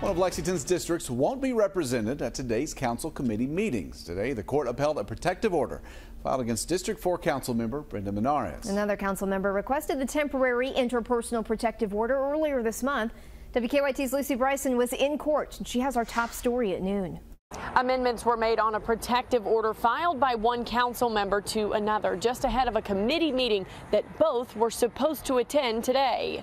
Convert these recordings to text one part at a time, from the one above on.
One of Lexington's districts won't be represented at today's council committee meetings. Today, the court upheld a protective order filed against District 4 council member Brenda Monárrez. Another council member requested the temporary interpersonal protective order earlier this month. WKYT's Lucy Bryson was in court, and she has our top story at noon. Amendments were made on a protective order filed by one council member to another just ahead of a committee meeting that both were supposed to attend today.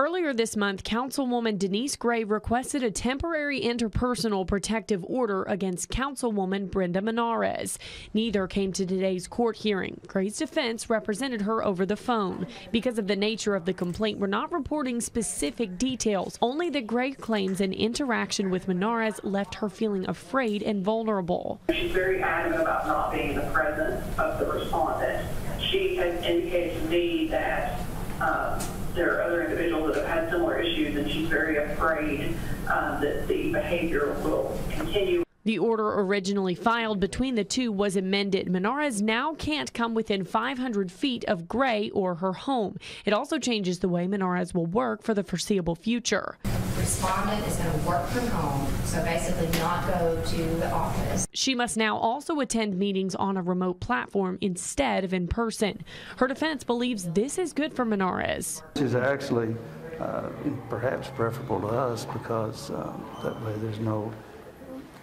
Earlier this month, Councilwoman Denise Gray requested a temporary interpersonal protective order against Councilwoman Brenda Monárrez. Neither came to today's court hearing. Gray's defense represented her over the phone. Because of the nature of the complaint, we're not reporting specific details, only that Gray claims an interaction with Monárrez left her feeling afraid and vulnerable. She's very adamant about not being in the presence of the respondent. She has indicated to me that um, there are other individuals that have had similar issues, and she's very afraid um, that the behavior will continue. The order originally filed between the two was amended. Monárrez now can't come within 500 feet of Gray or her home. It also changes the way Monárrez will work for the foreseeable future respondent is going to work from home, so basically not go to the office. She must now also attend meetings on a remote platform instead of in person. Her defense believes this is good for Monárrez. This is actually uh, perhaps preferable to us because uh, that way there's no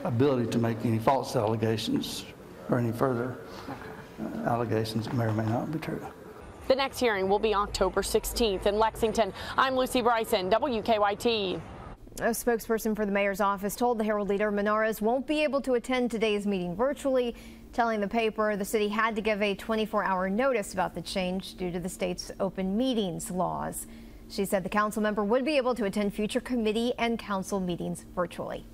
ability to make any false allegations or any further uh, allegations that may or may not be true. The next hearing will be October 16th in Lexington. I'm Lucy Bryson, WKYT. A spokesperson for the mayor's office told the Herald Leader Monárrez won't be able to attend today's meeting virtually, telling the paper the city had to give a 24-hour notice about the change due to the state's open meetings laws. She said the council member would be able to attend future committee and council meetings virtually.